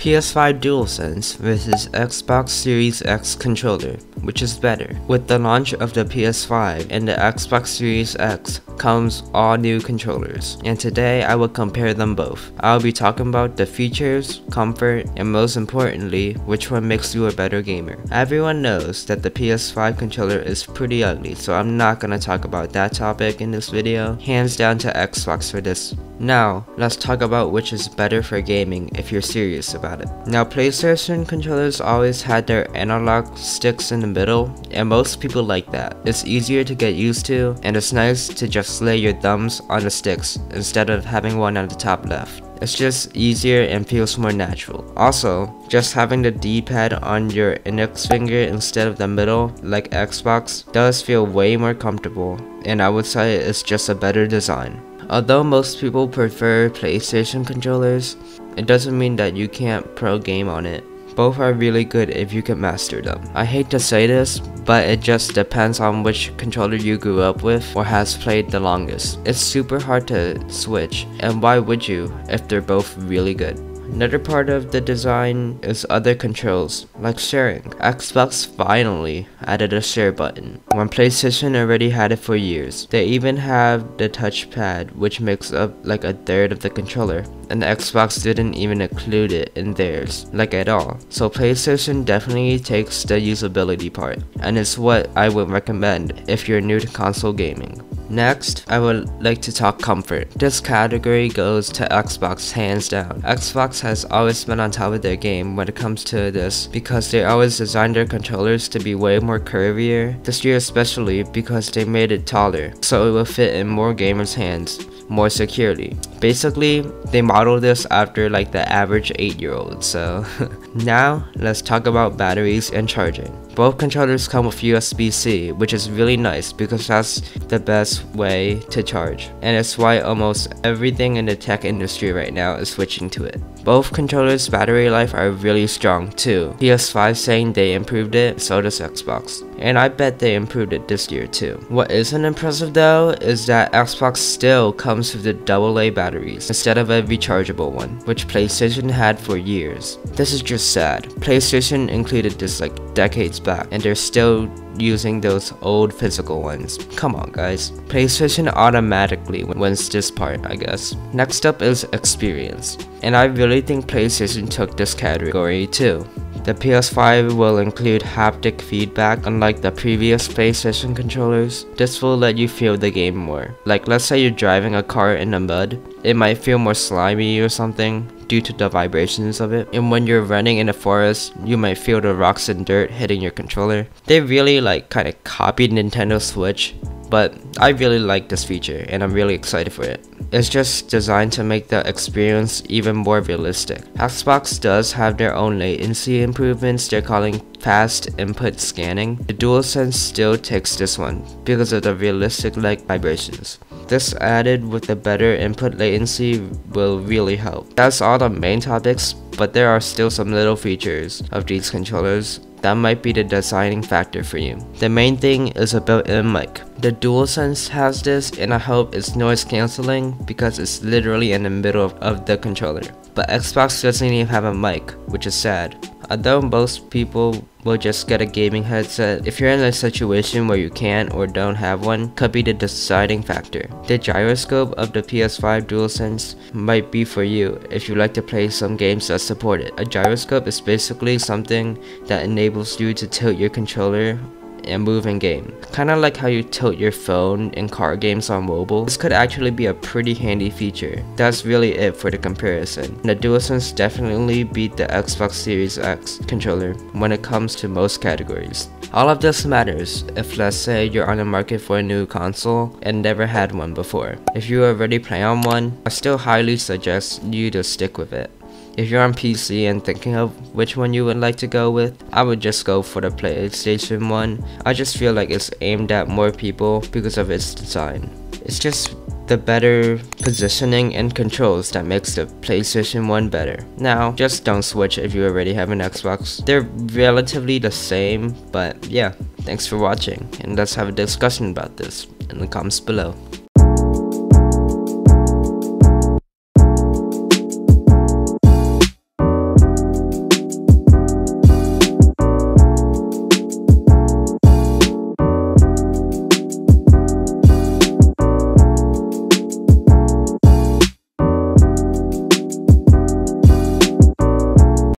PS5 DualSense versus Xbox Series X controller, which is better? With the launch of the PS5 and the Xbox Series X comes all new controllers, and today I will compare them both. I'll be talking about the features, comfort, and most importantly, which one makes you a better gamer. Everyone knows that the PS5 controller is pretty ugly, so I'm not gonna talk about that topic in this video. Hands down to Xbox for this. Now, let's talk about which is better for gaming if you're serious about about it. Now PlayStation controllers always had their analog sticks in the middle and most people like that. It's easier to get used to and it's nice to just lay your thumbs on the sticks instead of having one at the top left. It's just easier and feels more natural. Also, just having the D-pad on your index finger instead of the middle like Xbox does feel way more comfortable and I would say it's just a better design. Although most people prefer PlayStation controllers, it doesn't mean that you can't pro game on it. Both are really good if you can master them. I hate to say this, but it just depends on which controller you grew up with or has played the longest. It's super hard to switch, and why would you if they're both really good? Another part of the design is other controls, like sharing. Xbox finally added a share button, when PlayStation already had it for years. They even have the touchpad, which makes up like a third of the controller, and Xbox didn't even include it in theirs, like at all. So PlayStation definitely takes the usability part, and it's what I would recommend if you're new to console gaming. Next, I would like to talk comfort. This category goes to Xbox hands down. Xbox has always been on top of their game when it comes to this because they always designed their controllers to be way more curvier, this year especially because they made it taller, so it will fit in more gamers' hands more securely. Basically, they modeled this after like the average 8 year old, so now let's talk about batteries and charging. Both controllers come with USB-C, which is really nice because that's the best way to charge, and it's why almost everything in the tech industry right now is switching to it. Both controllers' battery life are really strong too. PS5 saying they improved it, so does Xbox. And I bet they improved it this year too. What isn't impressive though is that Xbox still comes with the AA batteries instead of a rechargeable one, which PlayStation had for years. This is just sad. PlayStation included this like decades back and they're still using those old physical ones. Come on guys. PlayStation automatically wins this part I guess. Next up is experience. And I really think PlayStation took this category too. The PS5 will include haptic feedback unlike the previous PlayStation controllers. This will let you feel the game more. Like let's say you're driving a car in the mud, it might feel more slimy or something due to the vibrations of it. And when you're running in the forest, you might feel the rocks and dirt hitting your controller. They really like kind of copied Nintendo Switch but I really like this feature and I'm really excited for it. It's just designed to make the experience even more realistic. Xbox does have their own latency improvements they're calling fast input scanning. The DualSense still takes this one because of the realistic like vibrations. This added with the better input latency will really help. That's all the main topics, but there are still some little features of these controllers that might be the deciding factor for you. The main thing is a built-in mic. The DualSense has this and I hope it's noise cancelling because it's literally in the middle of, of the controller. But Xbox doesn't even have a mic, which is sad. Although most people will just get a gaming headset, if you're in a situation where you can't or don't have one, could be the deciding factor. The gyroscope of the PS5 DualSense might be for you if you like to play some games that support it. A gyroscope is basically something that enables you to tilt your controller and move in game. Kinda like how you tilt your phone in car games on mobile. This could actually be a pretty handy feature. That's really it for the comparison. The DualSense definitely beat the Xbox Series X controller when it comes to most categories. All of this matters if let's say you're on the market for a new console and never had one before. If you already play on one, I still highly suggest you to stick with it. If you're on PC and thinking of which one you would like to go with, I would just go for the PlayStation one. I just feel like it's aimed at more people because of its design. It's just the better positioning and controls that makes the PlayStation 1 better. Now, just don't switch if you already have an Xbox. They're relatively the same, but yeah, thanks for watching, and let's have a discussion about this in the comments below.